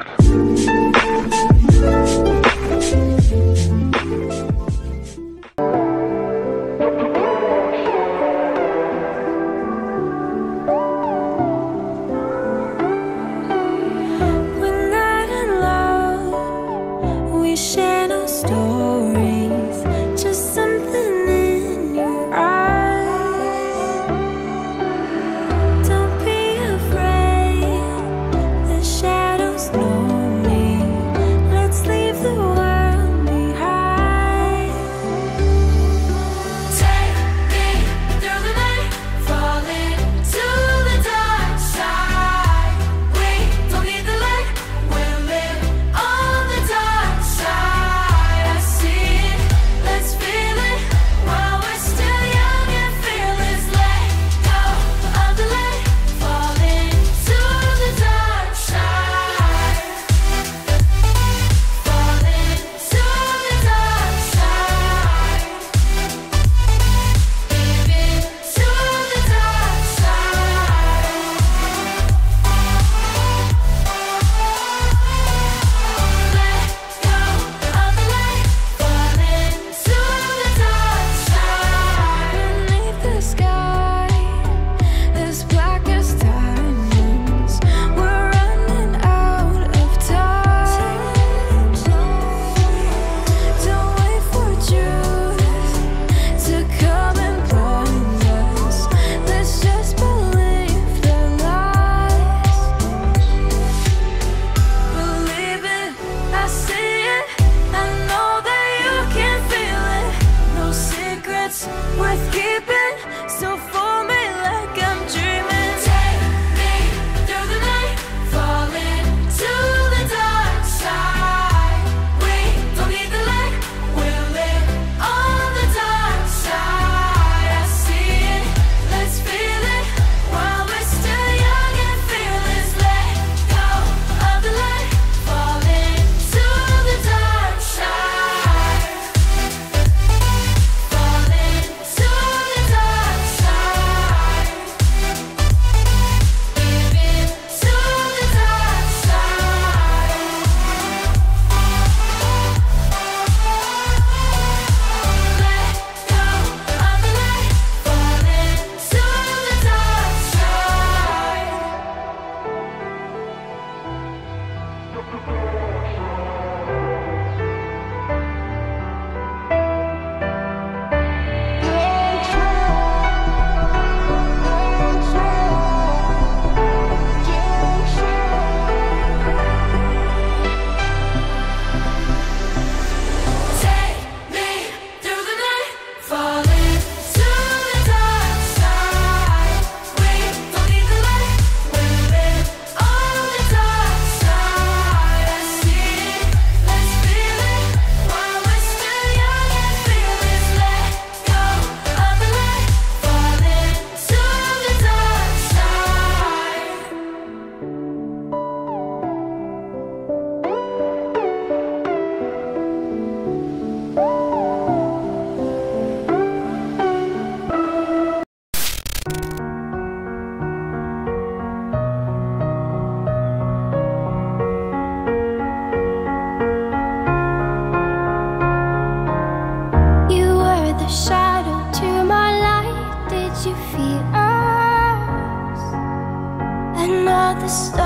truth. stop.